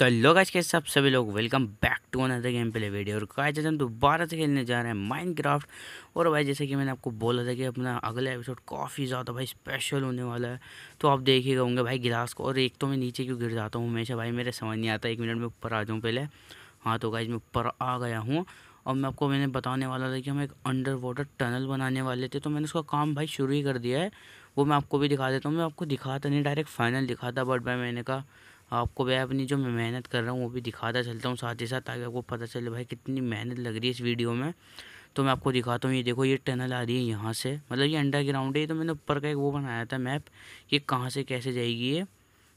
तो लोग आज के सब सभी लोग? Welcome back to another game play video और आज हम दोबारा से खेलने जा रहे हैं माइनक्राफ्ट और भाई, जैसे कि मैंने आपको बोला था कि अपना अगला एपिसोड काफ़ी ज़्यादा भाई स्पेशल होने वाला है। तो आप देखिएगा होंगे भाई गिलास को। और एक तो मैं नीचे क्यों गिर जाता हूँ हमेशा? भाई, मेरे समझ नहीं आता। एक मिनट में ऊपर आ जाऊँ पहले। हाँ तो गाइज़ मैं ऊपर आ गया हूँ। और मैं आपको, मैंने बताने वाला था कि हम एक अंडर वाटर टनल बनाने वाले थे। तो मैंने उसका काम भाई शुरू ही कर दिया है। वो मैं आपको भी दिखा देता हूँ। मैं आपको दिखाता नहीं डायरेक्ट फाइनल दिखाता बट भाई मैंने कहा आपको भाई अपनी जो मैं मेहनत कर रहा हूँ, वो भी दिखाता चलता हूँ साथ ही साथ, ताकि आपको पता चले भाई कितनी मेहनत लग रही है इस वीडियो में। तो मैं आपको दिखाता हूँ, ये देखो, ये टनल आ रही है यहाँ से। मतलब ये अंडरग्राउंड है, ये तो मैंने ऊपर का एक वो बनाया था मैप, ये कहाँ से कैसे जाएगी ये।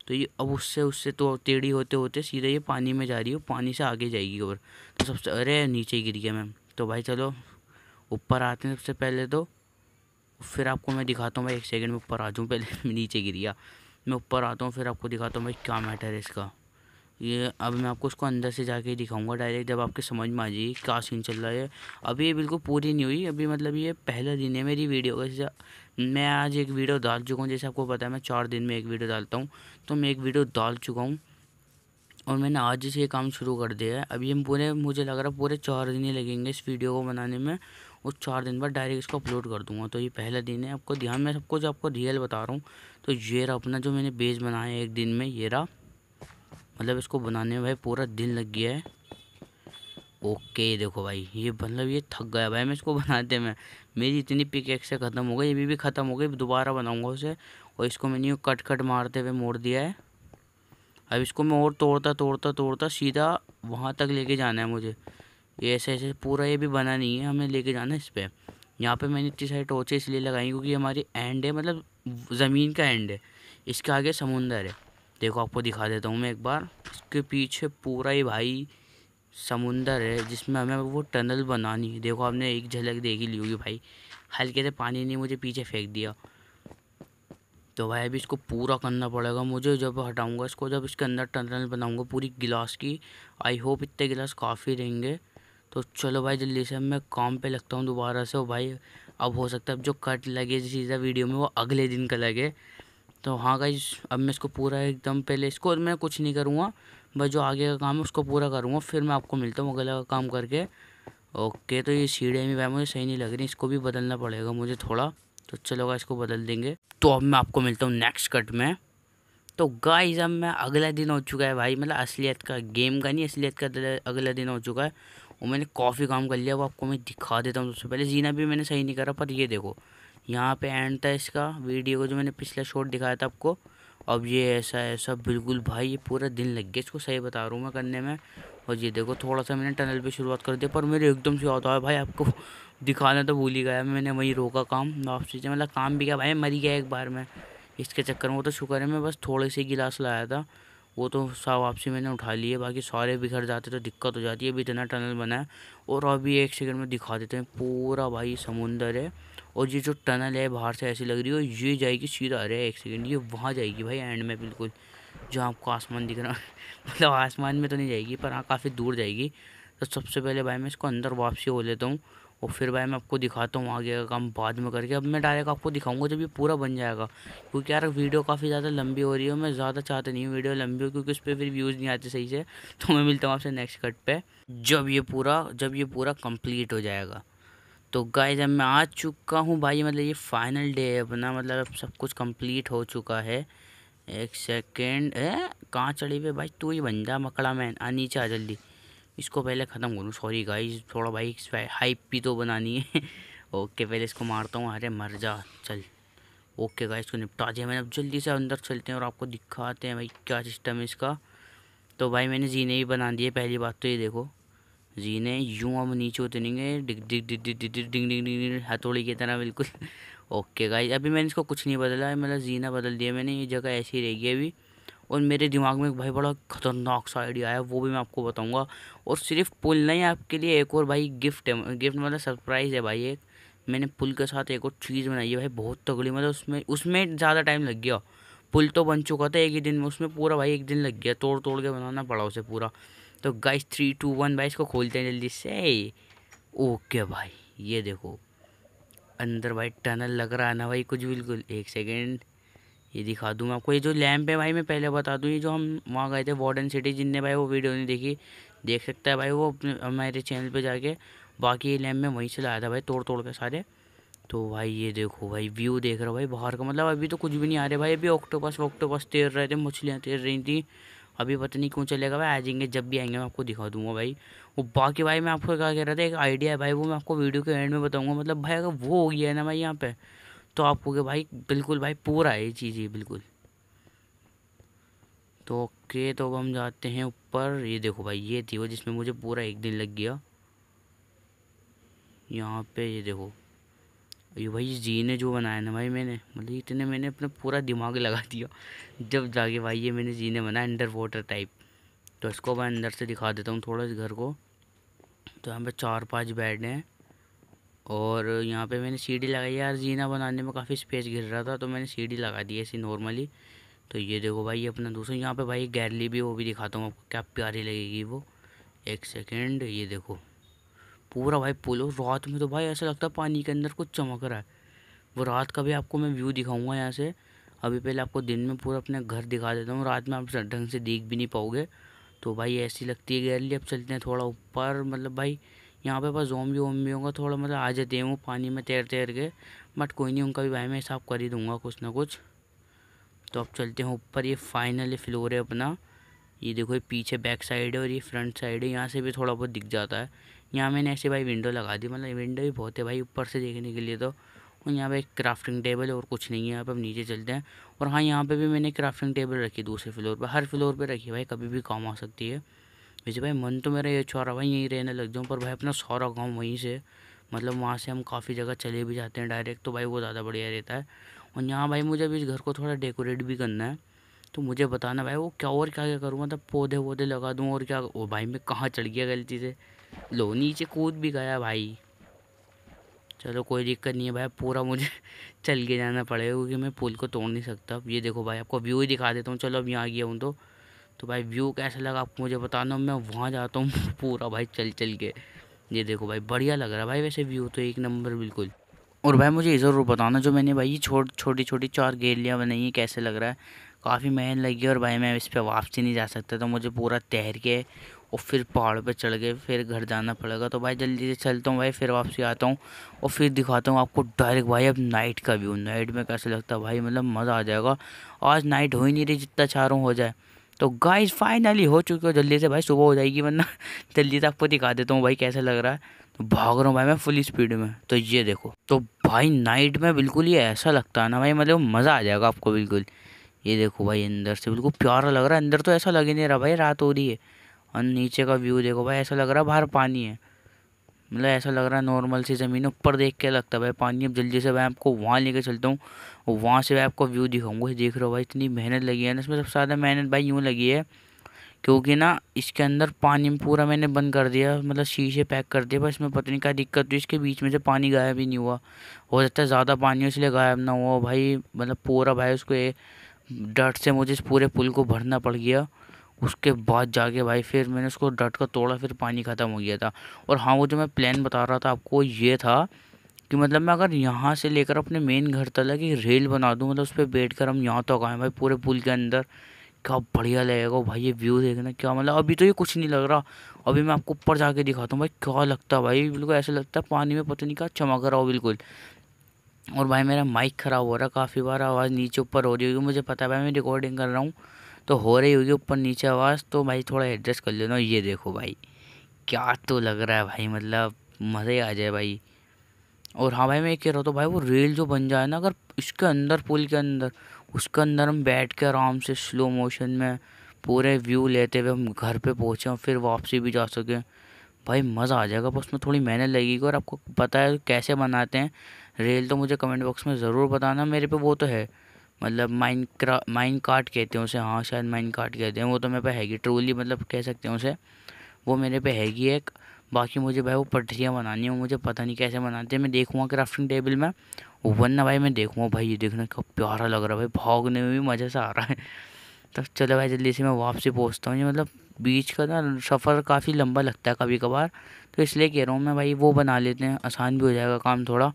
तो ये अब उससे उससे तो टेढ़ी होते होते सीधे ये पानी में जा रही है पानी से आगे जाएगी और तो सबसे, अरे नीचे गिर गया मैम तो भाई चलो, ऊपर आते हैं सबसे पहले तो फिर आपको मैं दिखाता हूँ भाई, एक सेकंड में ऊपर आ जाऊँ, पहले नीचे गिर गया। मैं ऊपर आता हूँ, फिर आपको दिखाता हूँ भाई क्या मैटर है इसका। ये अब मैं आपको उसको अंदर से जाके दिखाऊँगा डायरेक्ट जब आपके समझ में आ जाएगी क्या सीन चल रहा है। अभी ये बिल्कुल पूरी नहीं हुई, अभी मतलब ये पहला दिन है मेरी वीडियो का, जैसे मैं आज एक वीडियो डाल चुका हूँ, जैसे आपको पता है मैं चार दिन में एक वीडियो डालता हूँ तो मैं एक वीडियो डाल चुका हूँ और मैंने आज से ये काम शुरू कर दिया है। अभी हम पूरे, मुझे लग रहा है पूरे चार दिन ही लगेंगे इस वीडियो को बनाने में। और चार दिन बाद डायरेक्ट इसको अपलोड कर दूँगा। तो ये पहला दिन है आपको ध्यान में सब कुछ आपको रियल बता रहा हूँ। तो ये रहा अपना जो मैंने बेस बनाया है एक दिन में ये रहा। मतलब इसको बनाने में भाई पूरा दिन लग गया है। ओके देखो भाई ये मतलब ये थक गया भाई मैं इसको बनाते में। मेरी इतनी पिक एक से ख़त्म हो गई ये भी, भी ख़त्म हो गई दोबारा बनाऊँगा उसे। और इसको मैंने यूँ कट कट मारते हुए मोड़ दिया है। अब इसको मैं और तोड़ता तोड़ता तोड़ता सीधा वहाँ तक लेके जाना है मुझे। ये ऐसे ऐसे पूरा ये भी बना नहीं है, हमें लेके जाना है इस पर यहाँ पे मैंने इतनी सारी टोचे इसलिए लगाई क्योंकि हमारी एंड है मतलब ज़मीन का एंड है। इसके आगे समुंदर है। देखो, आपको दिखा देता हूँ मैं एक बार। इसके पीछे पूरा ही भाई समुंदर है, जिसमें हमें वो टनल बनानी है। देखो, आपने एक झलक देखी ली होगी भाई। हल्के से पानी ने मुझे पीछे फेंक दिया। तो भाई, अभी इसको पूरा करना पड़ेगा। मुझे जब हटाऊँगा इसको, जब इसके अंदर टनल बनाऊँगा पूरी गिलास की आई होप इतने गिलास काफ़ी रहेंगे। तो चलो भाई, जल्दी से मैं काम पे लगता हूँ दोबारा से। और भाई, अब हो सकता है अब जो कट लगे जिस सीधा वीडियो में, वो अगले दिन का लगे। तो हाँ भाई अब मैं इसको पूरा एकदम पहले इसको मैं कुछ नहीं करूँगा। बस जो आगे का काम है, उसको पूरा करूँगा, फिर मैं आपको मिलता हूँ अगला काम करके। ओके तो ये सीढ़ियाँ भी भाई मुझे सही नहीं लग रही, इसको भी बदलना पड़ेगा मुझे थोड़ा। तो चलो भाई इसको बदल देंगे। तो अब मैं आपको मिलता हूँ नेक्स्ट कट में। तो गाइस अब मैं अगला दिन हो चुका है भाई मतलब असलियत का गेम का नहीं, असलियत का अगला दिन हो चुका है। और मैंने काफ़ी काम कर लिया, वो आपको मैं दिखा देता हूँ सबसे पहले। जीना भी मैंने सही नहीं करा, पर ये देखो, यहाँ पे एंड था इसका वीडियो को जो मैंने पिछला शॉट दिखाया था आपको। अब ये ऐसा ऐसा बिल्कुल भाई, ये पूरा दिन लग गया इसको सही बता रहा हूँ मैं करने में। और ये देखो थोड़ा सा मैंने टनल पे शुरुआत कर दिया, पर मेरे एकदम से होता है भाई आपको दिखाना तो भूल ही गया, मैंने वहीं रोका काम वापसी से मतलब काम भी किया, भाई मरी गया एक बार में। इसके चक्कर में वो तो शुक्र है, मैं बस थोड़े से गिलास लाया था। वो तो वापसी मैंने उठा लिए बाकी सारे बिखर जाते तो दिक्कत हो जाती है। अभी इतना टनल बना है और अभी एक सेकंड में दिखा देते हैं, पूरा भाई समुंदर है और ये जो टनल है बाहर से ऐसी लग रही है ये जाएगी सीधा, अरे एक सेकंड, ये वहाँ जाएगी भाई एंड में बिल्कुल, जहाँ आपको आसमान दिख रहा है। मतलब आसमान में तो नहीं जाएगी, पर हाँ काफ़ी दूर जाएगी। तो सबसे पहले भाई मैं इसको अंदर वापसी हो लेता हूँ और फिर भाई मैं आपको दिखाता हूँ आगे का काम बाद में करके। अब मैं डायरेक्ट आपको दिखाऊँगा जब ये पूरा बन जाएगा। क्योंकि यार वीडियो काफ़ी ज़्यादा लंबी हो रही है मैं ज़्यादा चाहता नहीं हूँ वीडियो लंबी हो क्योंकि उस पर फिर व्यूज़ नहीं आते सही से। तो मैं मिलता हूँ आपसे नेक्स्ट कट पर जब ये पूरा, जब ये पूरा कंप्लीट हो जाएगा। तो गाय जब मैं आ चुका हूँ भाई मतलब ये फाइनल डे है अपना मतलब अब सब कुछ कंप्लीट हो चुका है। एक सेकेंड है कहाँ चढ़ी हुए भाई? तू ही बन जा, मकड़ा मैन आ नीचे आ जल्दी। इसको पहले ख़त्म करूँ सॉरी गाइस थोड़ा भाई हाइप भी तो बनानी है ओके पहले इसको मारता हूँ अरे मर जा चल ओके गाइस इसको निपटा दिया मैंने अब जल्दी से अंदर चलते हैं और आपको दिखाते हैं भाई क्या सिस्टम है इसका तो भाई मैंने जीने भी बना दिए पहली बात तो ये देखो जीने यूँ अब नीचे उतरेंगे डिग डिग डिग डिग हथौड़ी की तरह बिल्कुल ओके गाइस अभी मैंने इसको कुछ नहीं बदला मतलब जीना बदल दिया मैंने ये जगह ऐसी ही रहेगी अभी और मेरे दिमाग में भाई बड़ा ख़तरनाक सा आइडिया आया, वो भी मैं आपको बताऊँगा। और सिर्फ़ पुल नहीं, आपके लिए एक और भाई गिफ्ट है गिफ्ट मतलब सरप्राइज़ है भाई एक। मैंने पुल के साथ एक और चीज़ बनाई है भाई, बहुत तगड़ी मतलब उसमें उसमें ज़्यादा टाइम लग गया। पुल तो बन चुका था एक ही दिन में, उसमें पूरा भाई एक दिन लग गया तोड़ तोड़ के बनाना पड़ा उसे पूरा। तो गाइस थ्री टू वन भाई इसको खोलते हैं जल्दी से। ओके भाई, ये देखो, अंदर भाई टनल लग रहा है ना भाई, कुछ बिल्कुल, एक सेकेंड ये दिखा दूँ आपको। ये जो लैम्प है भाई, मैं पहले बता दूँ, ये जो हम वहाँ गए थे वार्डन सिटी जिनने भाई वो वीडियो नहीं देखी, देख सकता है भाई वो अपने मेरे चैनल पे जाके। बाकी ये लैम्प में वहीं से लाया था भाई तोड़ तोड़ के सारे। तो भाई ये देखो भाई व्यू देख रहा हो भाई, बाहर का मतलब अभी तो कुछ भी नहीं आ रहा भाई। अभी ऑक्टोपस ऑक्टोपस तैर रहे थे, मछलियाँ तैर रही थी। अभी पता नहीं क्यों चलेगा भाई आ जाएँगे जब भी आएँगे मैं आपको दिखा दूँगा भाई। वो बाकी भाई मैं आपको क्या कह रहा था, एक आइडिया है भाई, वो मैं आपको वीडियो के एंड में बताऊँगा। मतलब भाई अगर वो हो गया है ना भाई यहाँ पे तो आप आपको भाई, बिल्कुल भाई, पूरा है ये चीज़, ये बिल्कुल. तो ओके तो अब हम जाते हैं ऊपर। ये देखो भाई, ये थी वो जिसमें मुझे पूरा एक दिन लग गया। यहाँ पे ये देखो। ये भाई जी ने जो बनाया ना भाई मैंने मतलब इतने मैंने अपना पूरा दिमाग लगा दिया। जब जाके भाई ये मैंने जी ने बनाया, अंडर वाटर टाइप। तो इसको मैं अंदर से दिखा देता हूँ थोड़ा इस घर को। तो यहाँ पे चार पाँच बेड हैं। और यहाँ पे मैंने सीढ़ी लगाई यार, जीना बनाने में काफ़ी स्पेस गिर रहा था तो मैंने सीढ़ी लगा दी ऐसी नॉर्मली तो ये देखो भाई अपना दूसरा, यहाँ पे भाई गैरली भी वो भी दिखाता हूँ आपको, क्या प्यारी लगेगी वो। एक सेकेंड ये देखो। पूरा भाई पुल रात में तो भाई ऐसा लगता है पानी के अंदर कुछ चमक रहा है। वो रात का भी आपको मैं व्यू दिखाऊँगा यहाँ से। अभी पहले आपको दिन में पूरा अपने घर दिखा देता हूँ, रात में आप ढंग से देख भी नहीं पाओगे। तो भाई ऐसी लगती है गैरली अब चलते हैं थोड़ा ऊपर मतलब भाई यहाँ पे बस जोम भी होगा थोड़ा मतलब आ जाते हैं वो पानी में तैर तैर के। बट कोई नहीं, उनका भी भाई मैं हिसाब कर ही दूँगा कुछ ना कुछ। तो अब चलते हैं ऊपर, ये फाइनली फ्लोर है अपना। ये देखो, ये पीछे बैक साइड है और ये फ्रंट साइड है। यहाँ से भी थोड़ा बहुत दिख जाता है। यहाँ मैंने ऐसे भाई विंडो लगा दी मतलब विंडो भी बहुत है भाई ऊपर से देखने के लिए तो। और यहाँ पे एक क्राफ्टिंग टेबल और कुछ नहीं है। यहाँ पे हम नीचे चलते हैं। और हाँ यहाँ पे भी मैंने क्राफ्टिंग टेबल रखी दूसरे फ्लोर पर हर फ्लोर पर रखी भाई, कभी भी काम आ सकती है। वैसे भाई मन तो मेरा ये छोरा भाई यहीं रहने लग जाऊँ, पर भाई अपना सौरा गाँव वहीं से मतलब वहाँ से हम काफ़ी जगह चले भी जाते हैं डायरेक्ट तो भाई वो ज़्यादा बढ़िया रहता है। और यहाँ भाई मुझे अभी इस घर को थोड़ा डेकोरेट भी करना है तो मुझे बताना भाई वो क्या और क्या क्या करूँ मतलब पौधे वौधे लगा दूँ और क्या, ओ भाई मैं कहाँ चढ़ गया गलती से। लो, नीचे कूद भी गया भाई। चलो कोई दिक्कत नहीं है भाई, पूरा मुझे चल के जाना पड़ेगा, क्योंकि मैं पुल को तोड़ नहीं सकता। ये देखो भाई, आपको व्यू ही दिखा देता हूँ, चलो अब यहाँ आ गया हूँ तो। तो भाई व्यू कैसा लगा आपको मुझे बताना मैं वहाँ जाता हूँ, पूरा भाई चल चल के। ये देखो भाई, बढ़िया लग रहा है भाई वैसे व्यू तो एक नंबर बिल्कुल। और भाई मुझे ज़रूर बताना जो मैंने भाई छोट छोटी छोटी चार गेलियाँ बनाई हैं, कैसे लग रहा है? काफ़ी मेहनत लगी और भाई मैं इस पर वापसी नहीं जा सकता तो मुझे पूरा तैर के और फिर पहाड़ पे चढ़ के फिर घर जाना पड़ेगा। तो भाई जल्दी से चलता हूँ भाई, फिर वापसी आता हूँ और फिर दिखाता हूँ आपको डायरेक्ट भाई अब नाइट का व्यू नाइट में कैसे लगता है भाई मतलब मज़ा आ जाएगा। आज नाइट हो ही नहीं रही जितना चारों हो जाए। तो गाइस फाइनली हो चुकी हो। जल्दी से भाई सुबह हो जाएगी, वरना जल्दी से आपको दिखा देता हूँ भाई कैसा लग रहा है। तो भाग रहा हूँ भाई मैं फुल स्पीड में। तो ये देखो तो भाई नाइट में बिल्कुल ही ऐसा लगता है ना भाई मतलब मज़ा आ जाएगा आपको बिल्कुल। ये देखो भाई अंदर से बिल्कुल प्यारा लग रहा है। अंदर तो ऐसा लग ही नहीं रहा भाई, रात हो रही है। और नीचे का व्यू देखो भाई, ऐसा लग रहा है बाहर पानी है। मतलब ऐसा लग रहा है नॉर्मल सी ज़मीन ऊपर देख के लगता है भाई, पानी अब जल्दी से भाई आपको वहाँ लेके चलता हूँ। और वहाँ से भाई आपको व्यू दिखाऊँगा। देख रहे हो भाई, इतनी मेहनत लगी है ना इसमें। सबसे ज़्यादा मेहनत भाई यूँ लगी है, क्योंकि ना इसके अंदर पानी पूरा मैंने बंद कर दिया मतलब शीशे पैक कर दिया पर इसमें पता नहीं क्या दिक्कत हुई। इसके बीच में से पानी गायब ही नहीं हुआ। हो सकता है ज़्यादा पानी इसलिए गायब ना हुआ। भाई मतलब पूरा भाई उसको डट से मुझे इस पूरे पुल को भरना पड़ गया। उसके बाद जाके भाई फिर मैंने उसको डट कर तोड़ा, फिर पानी ख़त्म हो गया था। और हाँ वो जो मैं प्लान बता रहा था आपको, ये था कि मतलब मैं अगर यहाँ से लेकर अपने मेन घर तक एक रेल बना दूँ मतलब उस पर बैठ कर हम यहाँ तक आए भाई पूरे पुल के अंदर, क्या बढ़िया लगेगा भाई ये व्यू देखना, क्या मतलब अभी तो ये कुछ नहीं लग रहा। अभी मैं आपको ऊपर जाके दिखाता हूँ भाई, क्या लगता है भाई, बिल्कुल ऐसा लगता है पानी में पता नहीं क्या चमक रहा हो बिल्कुल। और भाई मेरा माइक ख़राब हो रहा है, काफ़ी बार आवाज़ नीचे ऊपर हो रही होगी, मुझे पता है भाई मैं रिकॉर्डिंग कर रहा हूँ। तो हो रही होगी ऊपर नीचे आवाज़ तो भाई थोड़ा एडजस्ट कर लेना। ये देखो भाई, क्या तो लग रहा है भाई मतलब मज़े ही आ जाए भाई। और हाँ भाई, मैं ये कह रहा हूँ तो भाई वो रेल जो बन जाए ना, अगर इसके अंदर पुल के अंदर, उसके अंदर हम बैठ के आराम से स्लो मोशन में पूरे व्यू लेते हुए हम घर पे पहुँचे और फिर वापसी भी जा सकें, भाई मज़ा आ जाएगा। बस में थोड़ी मेहनत लगेगी और आपको पता है कैसे बनाते हैं। रेल तो मुझे कमेंट बॉक्स में ज़रूर बताना, मेरे पे वो तो है। मतलब माइन क्रा माइन कार्ट कहते हैं उसे हाँ शायद माइन कार्ट कहते हैं। वो तो मेरे पे हैगी ट्रोली मतलब कह सकते हैं उसे। वो मेरे पे हैगी एक, बाकी मुझे भाई वो पटरियाँ बनानी है मुझे पता नहीं कैसे बनाते हैं। मैं देखूँगा क्राफ्टिंग टेबल में वरना भाई मैं देखूँगा। भाई ये देखना क्या प्यारा लग रहा है भाई, भागने में भी मज़ा सा आ रहा है। तो चलो भाई जल्दी से मैं वापसी पहुँचता हूँ। ये मतलब बीच का ना सफ़र काफ़ी लंबा लगता है कभी कभार तो इसलिए कह रहा हूँ मैं भाई वो बना लेते हैं, आसान भी हो जाएगा काम थोड़ा।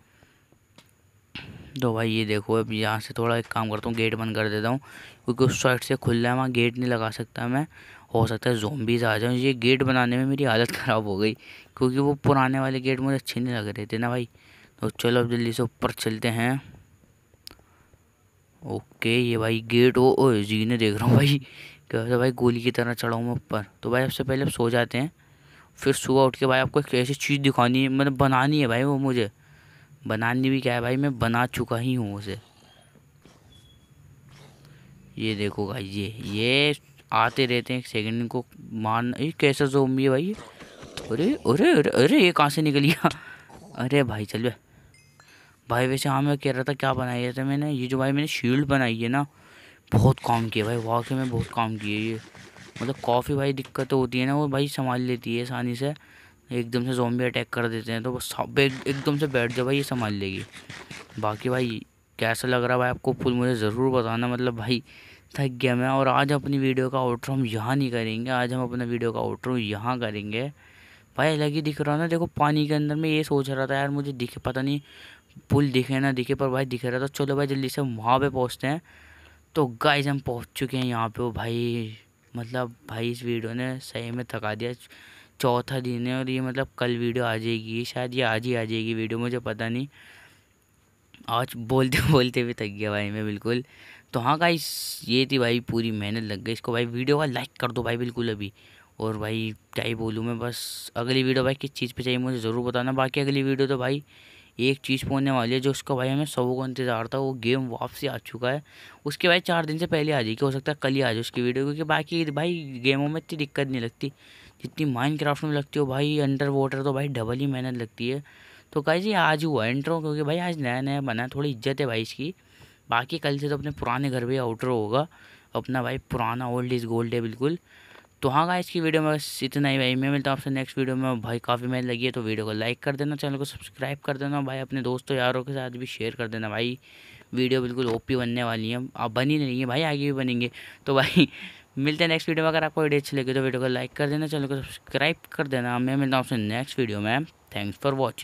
तो भाई ये देखो अब यहाँ से थोड़ा एक काम करता हूँ गेट बंद कर देता हूँ। क्योंकि उस साइड से खुल है वहाँ गेट नहीं लगा सकता मैं। हो सकता है जोम्बीज आ जाऊँ ये गेट बनाने में मेरी हालत ख़राब हो गई क्योंकि वो पुराने वाले गेट मुझे अच्छे नहीं लग रहे थे ना भाई। तो चलो अब जल्दी से ऊपर चलते हैं। ओके ये भाई गेट ओ, ओ जी ने देख रहा हूँ भाई। क्या भाई गोली की तरह चढ़ाऊँ मैं ऊपर। तो भाई सबसे पहले अब सो जाते हैं। फिर सुबह उठ के भाई आपको एक ऐसी चीज़ दिखानी है मतलब बनानी है भाई वो मुझे। बनानी भी क्या है भाई, मैं बना चुका ही हूँ उसे। ये देखो भाई, ये ये आते रहते हैं एक सेकंड इनको मारना ये कैसा जोम्बी है भाई अरे अरे अरे अरे, ये कहाँ से निकल गया? अरे भाई, चल भाई, वैसे हाँ मैं कह रहा था क्या बनाया था मैंने? ये जो भाई मैंने शील्ड बनाई है ना, बहुत काम किया भाई, वाकई में बहुत काम किया ये। मतलब काफ़ी भाई दिक्कत होती है ना, वो भाई संभाल लेती है आसानी से। एकदम से जोम्बी अटैक कर देते हैं तो वो सब एकदम से बैठ जाओ भाई, ये संभाल लेगी। बाकी भाई, कैसा लग रहा है भाई आपको फुल मुझे ज़रूर बताना मतलब भाई, थक गया मैं, और आज अपनी वीडियो का आउटरो हम यहाँ नहीं करेंगे, आज हम अपना वीडियो का आउटरो यहाँ करेंगे। भाई, अलग ही दिख रहा ना, देखो पानी के अंदर मैं ये सोच रहा था, यार मुझे दिखे, पता नहीं, पुल दिखे ना दिखे, पर भाई दिख रहा था, चलो भाई जल्दी से वहाँ पे पहुँचते हैं। तो गाइज़ हम पहुँच चुके हैं यहाँ पे, भाई मतलब भाई इस वीडियो ने सही में थका दिया। चौथा दिन है और ये मतलब कल वीडियो आ जाएगी शायद ये आज ही आ जाएगी वीडियो, मुझे पता नहीं। आज बोलते बोलते भी थक गया भाई मैं, बिल्कुल। तो हाँ गाइस ये थी भाई पूरी मेहनत लग गई। इसको भाई वीडियो का लाइक कर दो भाई, बिल्कुल अभी। और भाई क्या ही बोलूँ मैं, बस अगली वीडियो भाई किस चीज़ पे चाहिए मुझे ज़रूर बताना। बाकी अगली वीडियो तो भाई एक चीज़ पहुँचने वाली है, जो उसका भाई हमें सबों को इंतज़ार था, वो गेम वापसी आ चुका है। उसके भाई चार दिन से पहले आ जाएगी, हो सकता है कल ही आ जाए उसकी वीडियो, क्योंकि बाकी भाई गेमों में इतनी दिक्कत नहीं लगती। जितनी माइंड क्राफ्ट में लगती हो भाई अंडर वाटर तो भाई डबल ही मेहनत लगती है। तो कहीं आज हुआ इंट्रो क्योंकि भाई आज नया नया बना थोड़ी इज़्ज़त है भाई इसकी। बाकी कल से तो अपने पुराने घर में आउटरो होगा, अपना भाई पुराना ओल्ड इज़ गोल्ड है बिल्कुल। तो हाँ गाइस की वीडियो में बस इतना ही भाई, मैं मिलता हूँ आपसे नेक्स्ट वीडियो में। भाई काफ़ी मेहनत लगी है तो वीडियो को लाइक कर देना चैनल को सब्सक्राइब कर देना, भाई अपने दोस्तों यारों के साथ भी शेयर कर देना। भाई वीडियो बिल्कुल ओपी बनने वाली है। आप बनी नहीं है, भाई आगे भी बनेंगे। तो भाई मिलते हैं नेक्स्ट वीडियो में। अगर आपको वीडियो अच्छी लगी तो वीडियो को लाइक कर देना, चैनल को सब्सक्राइब कर देना। मैं मिलता हूँ आपसे नेक्स्ट वीडियो में। Thanks for watching